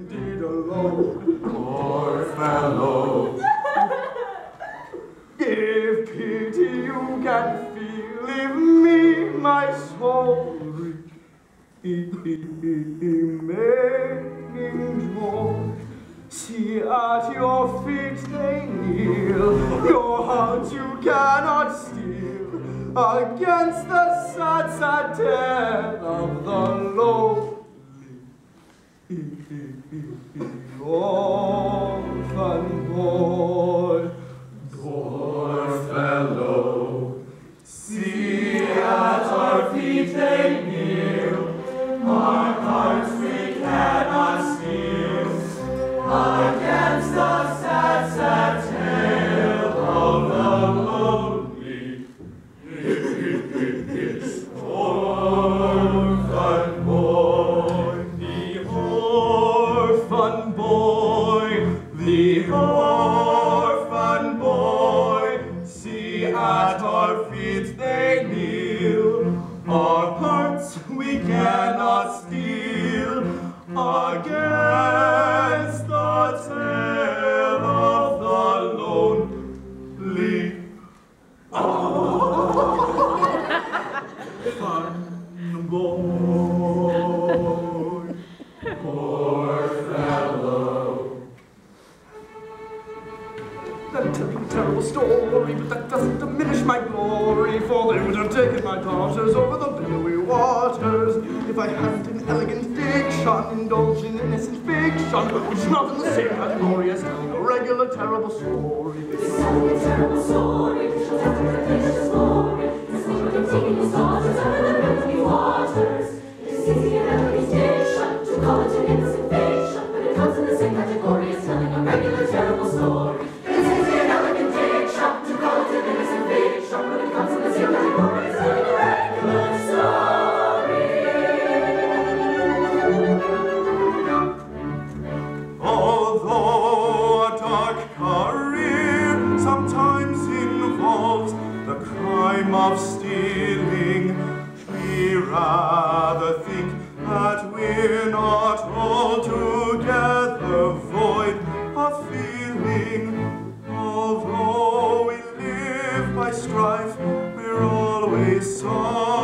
Indeed alone, poor fellow. if pity you can feel in me, my soul, making. See at your feet they kneel, your heart you cannot steal, against the sad, sad death of the low orphan fellow, see at our feet they kneel, our hearts we cannot steal. Again. taken my daughters over the billowy waters. If I hadn't an elegant diction, indulged in innocent fiction, which is not in the same category as telling a regular terrible story. This is a terrible story, a terrible story. here not altogether void of feeling. Although we live by strife, we're always sorry.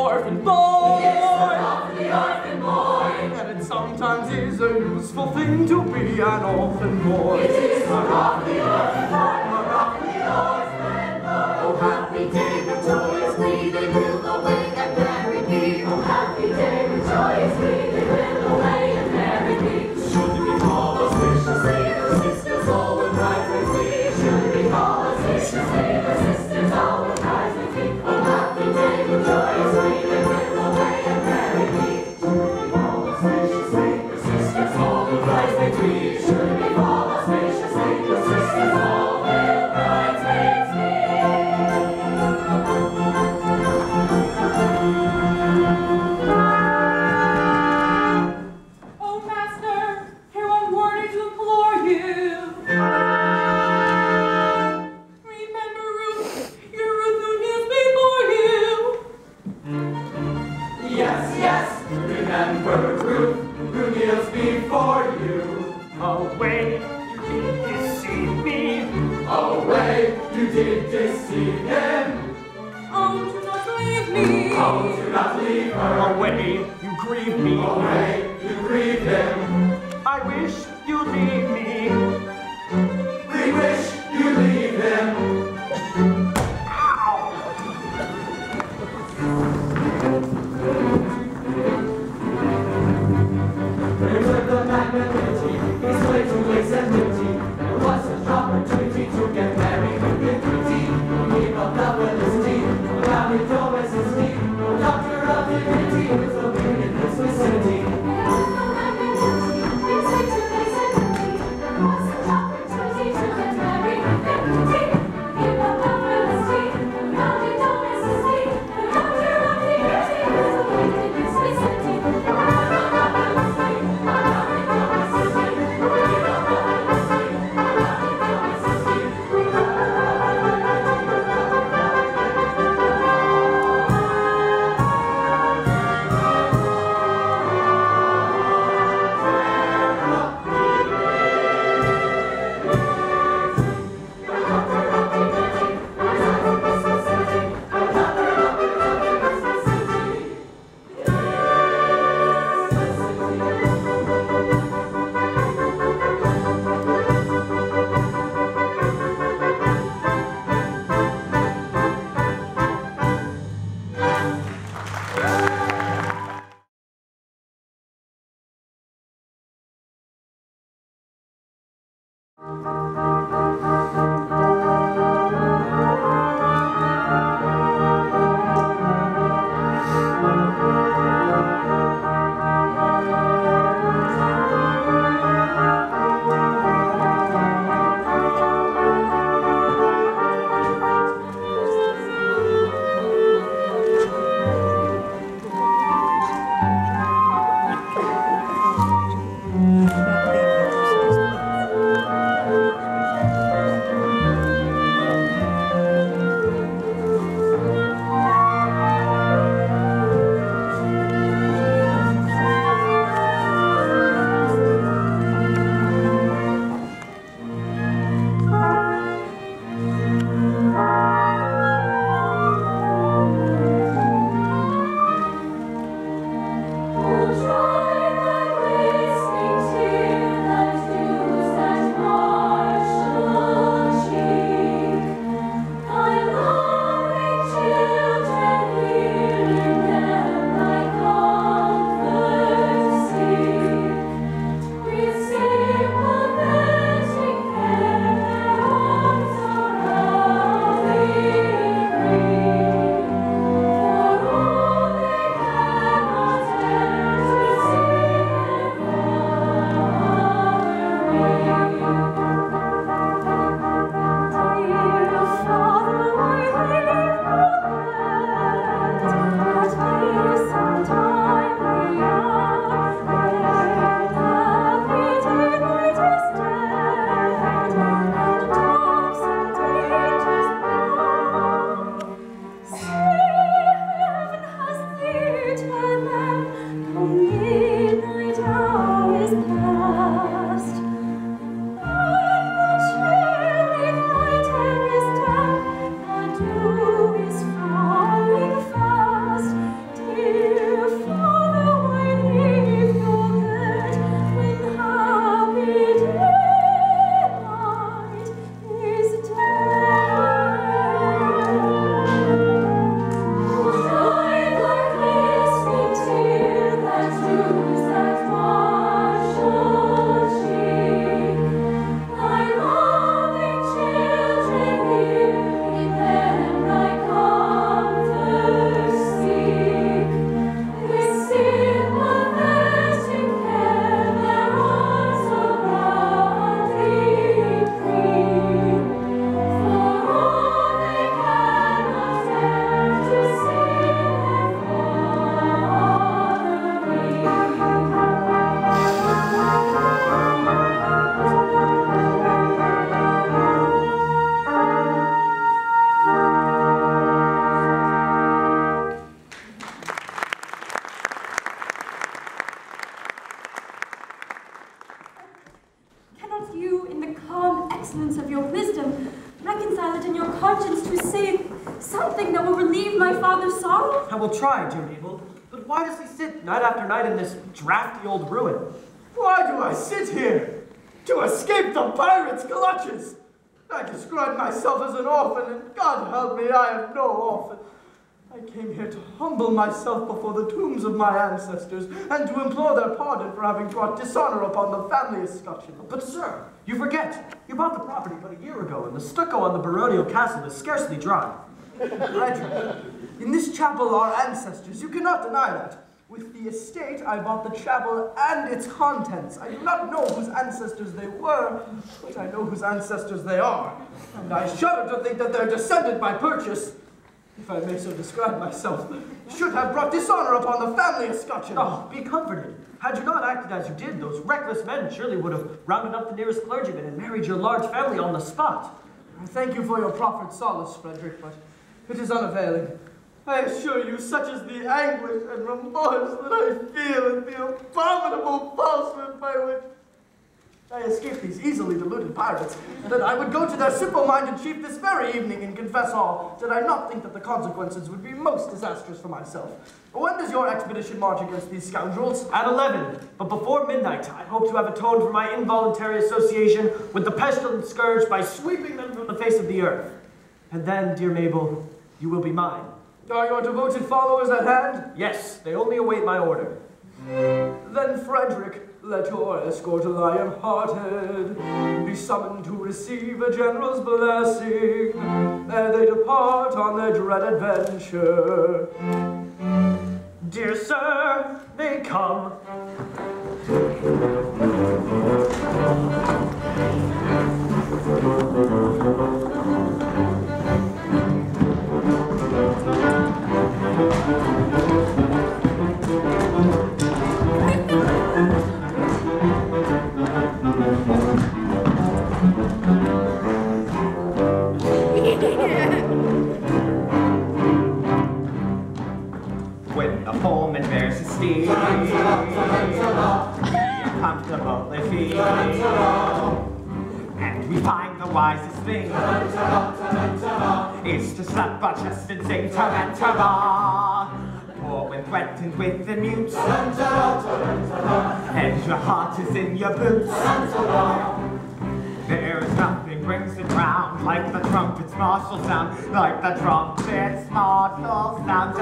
orphan boy. Yes, the orphan boy. And it sometimes is a useful thing to be an orphan boy. It is for the orphan boy. This drafty old ruin? Why do I sit here? To escape the pirates' clutches! I describe myself as an orphan, and God help me, I am no orphan. I came here to humble myself before the tombs of my ancestors and to implore their pardon for having brought dishonor upon the family escutcheon. But, sir, you forget. You bought the property but a year ago, and the stucco on the baronial castle is scarcely dry. Frederick, in this chapel are ancestors. You cannot deny that. With the estate, I bought the chapel and its contents. I do not know whose ancestors they were, but I know whose ancestors they are. And I shudder to think that their descendant by purchase if I may so describe myself, should have brought dishonor upon the family of escutcheon. Oh, be comforted. Had you not acted as you did, those reckless men surely would have rounded up the nearest clergyman and married your large family on the spot. I thank you for your proffered solace, Frederick, but it is unavailing. I assure you, such is the anguish and remorse that I feel at the abominable falsehood by which I escaped these easily deluded pirates, that I would go to their simple-minded chief this very evening and confess all, did I not think that the consequences would be most disastrous for myself. When does your expedition march against these scoundrels? At 11, but before midnight, I hope to have atoned for my involuntary association with the pestilent scourge by sweeping them from the face of the earth. And then, dear Mabel, you will be mine. Are your devoted followers at hand? Yes, they only await my order. Then, Frederick, let your escort lion-hearted be summoned to receive a general's blessing ere they depart on their dread adventure. Dear sir, they come. When the foreman bears his steed, comfortable if he and we find the wisest thing is to slap our chest and sing Tarantara. For when threatened with the mute, and your heart is in your boots, there's nothing brings it round like the trumpet's martial sound, like the trumpet's martial sound.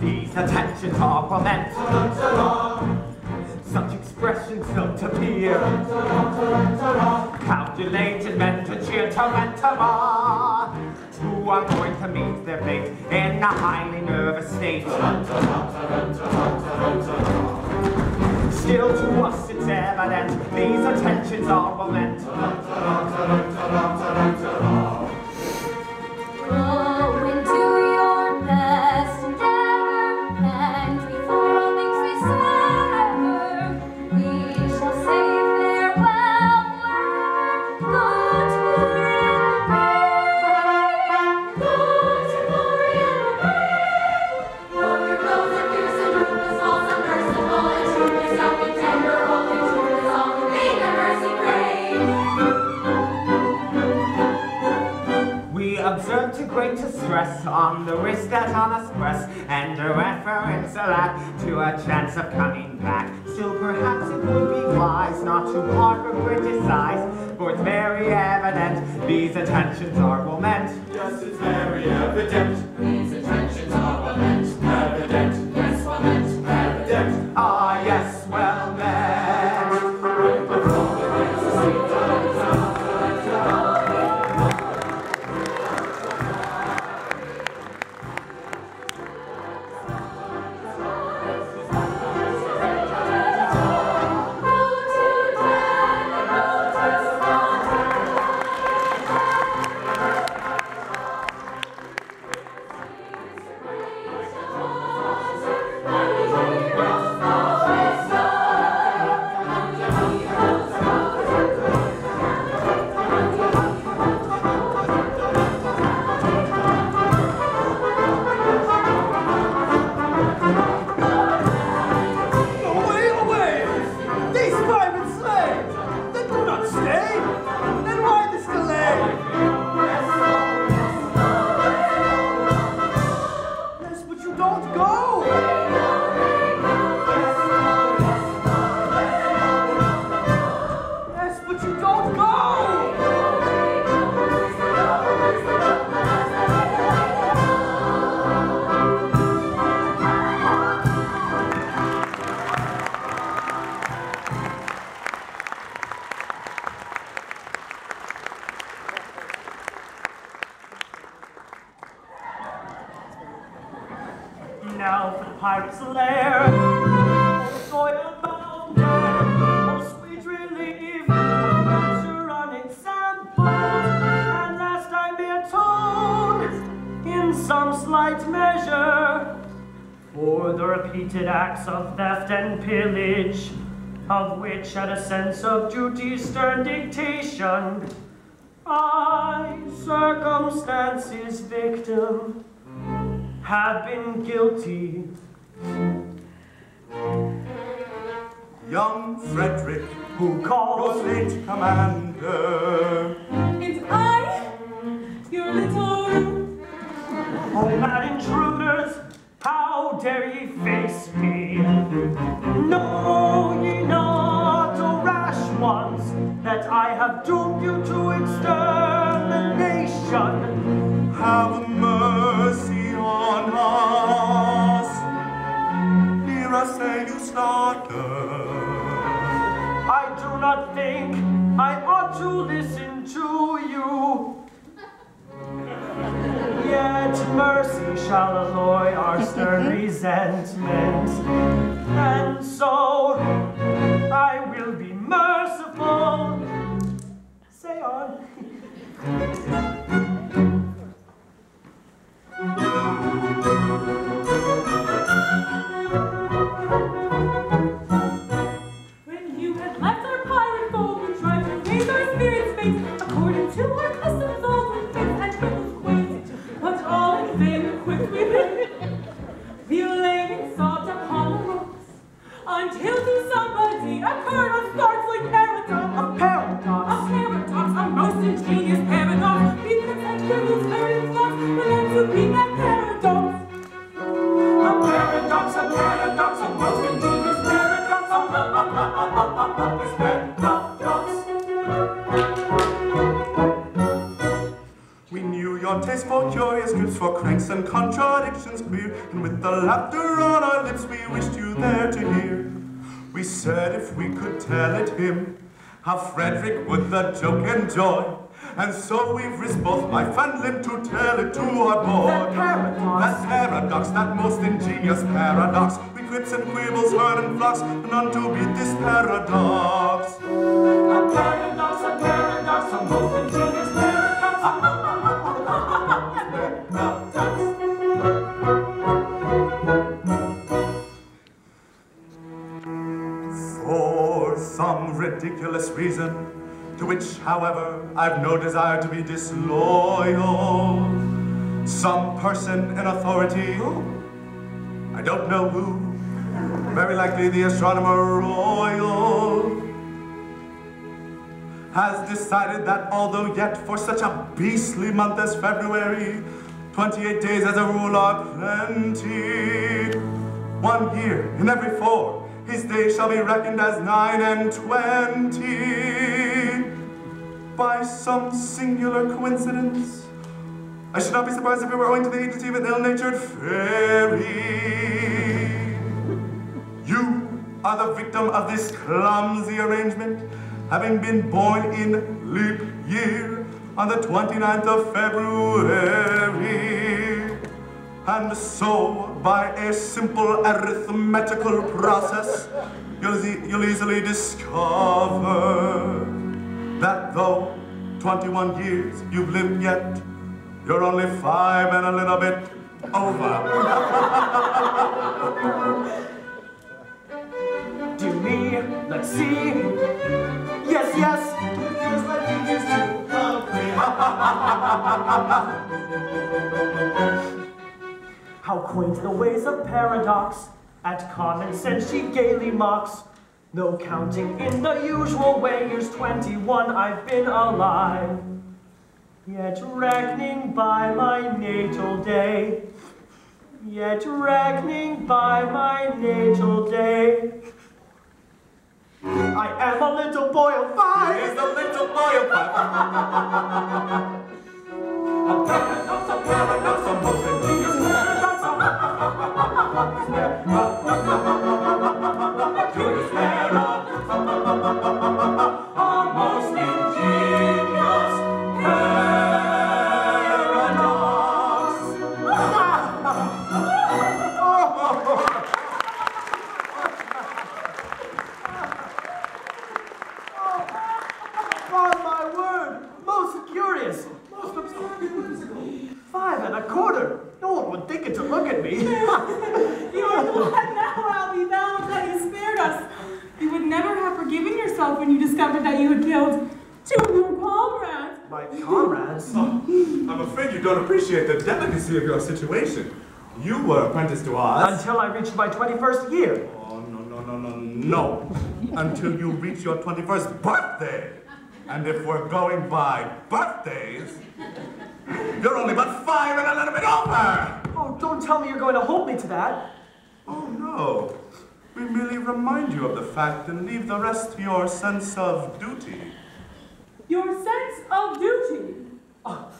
These attentions are for meant Such expressions don't appear. Calculated men to cheer Tarantara Who are going to meet their fate In a highly nervous state. Still to us it's evident These attentions are for meant distress on the wrist that on us press, and a reference to a chance of coming back. Still, perhaps it would be wise not to harp or criticize, for it's very evident these attentions are well meant. Yes, it's very evident. Which at a sense of duty's stern dictation, I, circumstance's victim, have been guilty. Young Frederick, Who your calls late commander, It's I, your little Oh, mad intruders, how dare ye face me? Know I have doomed you to extermination? have mercy on us. Hear us say you slaughter. I do not think I ought to listen to you. Yet mercy shall alloy our stern resentment. And so I will be merciful. When your taste for curious grips, for cranks and contradictions clear, and with the laughter on our lips, we wished you there to hear. We said if we could tell it him, how Frederick would the joke enjoy. And so we've risked both life and limb to tell it to our boy. That paradox. That paradox, that most ingenious paradox. We quips and quibbles heard and flocks, none to beat this paradox. A paradox, a paradox, a most ingenious ridiculous reason, to which, however, I've no desire to be disloyal, some person in authority, I don't know who, very likely the astronomer royal, has decided that although yet for such a beastly month as February, 28 days as a rule are plenty, one year in every four, his days shall be reckoned as nine and twenty. By some singular coincidence, I should not be surprised if it were owing to the agency of an ill-natured fairy. You are the victim of this clumsy arrangement, having been born in leap year on the 29th of February. And so, by a simple arithmetical process, you'll, e- you'll easily discover that though 21 years you've lived yet, you're only five and a little bit over. Do me, let's see. Yes, yes. How quaint the ways of paradox. At common sense she gaily mocks. No counting in the usual way. Here's 21, I've been alive. Yet reckoning by my natal day. Yet reckoning by my natal day. I am a little boy of five. Here's the little boy of five. appreciate the delicacy of your situation. You were apprenticed to us. Until I reached my 21st year. Oh, no, no, no, no, no. Until you reach your 21st birthday. And if we're going by birthdays, you're only but five and a little bit over. Oh, don't tell me you're going to hold me to that. Oh, no. We merely remind you of the fact and leave the rest to your sense of duty. Your sense of duty. Oh,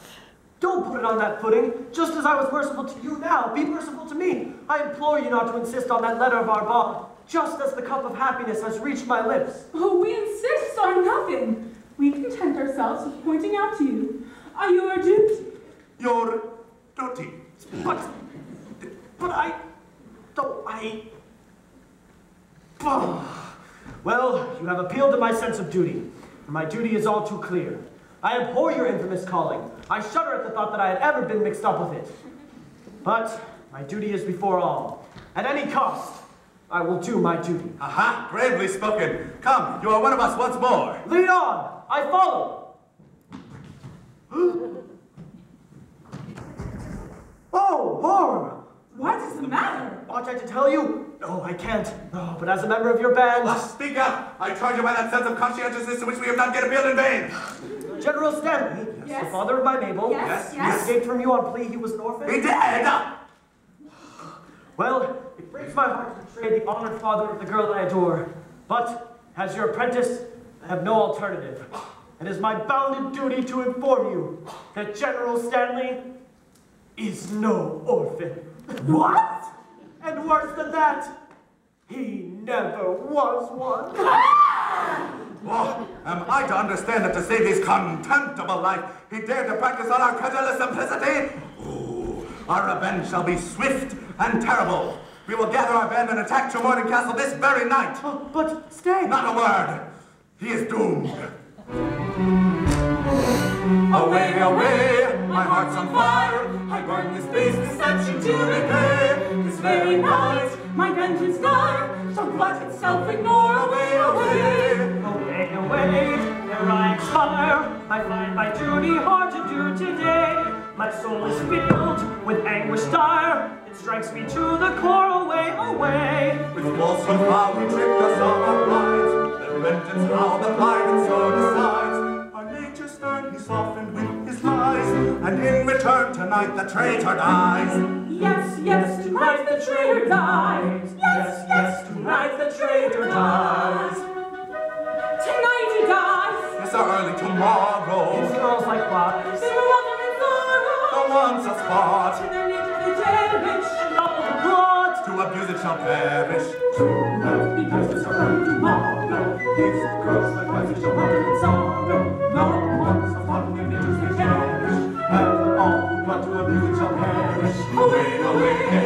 don't put it on that footing. Just as I was merciful to you now, be merciful to me. I implore you not to insist on that letter of our bond, just as the cup of happiness has reached my lips. Oh, we insist on nothing. We content ourselves with pointing out to you uh, your duty. Your duty. But, but I, don't I... Oh. Well, you have appealed to my sense of duty. and My duty is all too clear. I abhor your infamous calling. I shudder at the thought that I had ever been mixed up with it. But my duty is before all. At any cost, I will do my duty. Aha, bravely spoken. Come, you are one of us once more. Lead on! I follow! oh, horror! What is the matter? Ought I to tell you? No, I can't. No, but as a member of your band, Ah, speak up. I charge you by that sense of conscientiousness to which we have not yet appealed in vain. General Stanley, Yes? the father of my Mabel, Yes, he yes. escaped from you on plea he was an orphan. He did. Well, it breaks my heart to betray the honored father of the girl I adore. But, as your apprentice, I have no alternative. It is my bounden duty to inform you that General Stanley is no orphan. What? And worse than that, he never was one. Oh, am I to understand that to save his contemptible life, he dared to practice on our credulous simplicity? Ooh, our revenge shall be swift and terrible. We will gather our band and attack Tremorden Castle this very night. Oh, but stay. Not a word. He is doomed. Away, away, my heart's on fire. I burn this base deception to repay. This very night, My vengeance dire shall glut itself ignore. away, away. Away, away, ere I expire, I find my duty hard to do today. My soul is filled with anguish dire, it strikes me to the core, away, away. With falsehood foul he tricked us all our lives. Then vengeance how the blind so decides. Our nature stern he softened with his lies. And in return tonight the traitor dies. Yes, yes, tonight the traitor dies. Yes, yes, tonight the traitor dies. Early tomorrow. These girls like flies, They were welcome in sorrow. The once a To spot. their nature they cherish. and all the blood. To abuse it shall perish. Because it's early tomorrow. These girls like flies, shall wonder in sorrow. No once a fun in natures they cherish. And all who want to abuse it shall perish. Away, away, away.